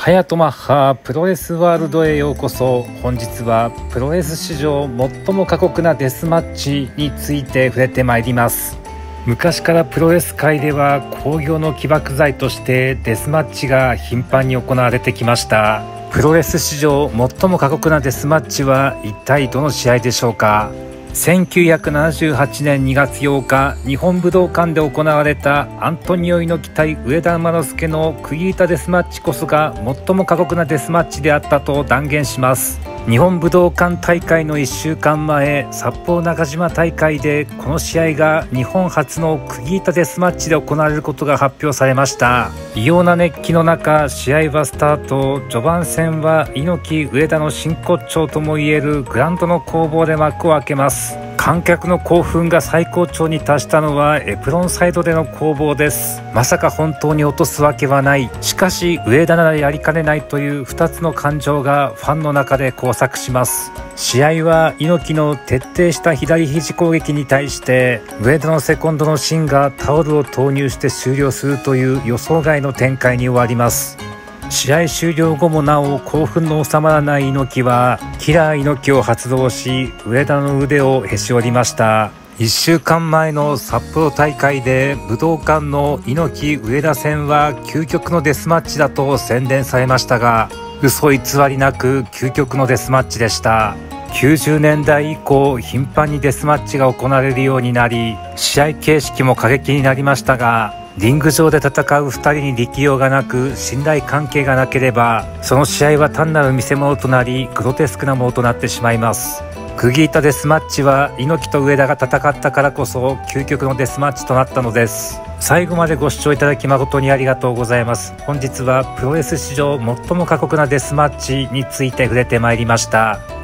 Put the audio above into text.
ハヤトマッハプロレスワールドへようこそ。本日はプロレス史上最も過酷なデスマッチについて触れてまいります。昔からプロレス界では興行の起爆剤としてデスマッチが頻繁に行われてきました。プロレス史上最も過酷なデスマッチは一体どの試合でしょうか？1978年2月8日日本武道館で行われたアントニオ猪木対上田馬之助の釘板デスマッチこそが最も過酷なデスマッチであったと断言します。日本武道館大会の1週間前札幌中島大会でこの試合が日本初の釘板デスマッチで行われることが発表されました。異様な熱気の中試合はスタート。序盤戦は猪木上田の真骨頂ともいえるグランドの攻防で幕を開けます。観客の興奮が最高潮に達したのはエプロンサイドでの攻防です。まさか本当に落とすわけはない。しかし上田ならやりかねないという2つの感情がファンの中で交錯します。試合は猪木の徹底した左肘攻撃に対して上田のセコンドのシンがタオルを投入して終了するという予想外の展開に終わります。試合終了後もなお興奮の収まらない猪木はキラー猪木を発動し上田の腕をへし折りました。1週間前の札幌大会で武道館の猪木上田戦は究極のデスマッチだと宣伝されましたが嘘偽りなく究極のデスマッチでした。90年代以降頻繁にデスマッチが行われるようになり試合形式も過激になりましたがリング上で戦う2人に力量がなく信頼関係がなければその試合は単なる見せ物となりグロテスクなものとなってしまいます。釘板デスマッチは猪木と上田が戦ったからこそ究極のデスマッチとなったのです。最後までご視聴いただき誠にありがとうございます。本日はプロレス史上最も過酷なデスマッチについて触れてまいりました。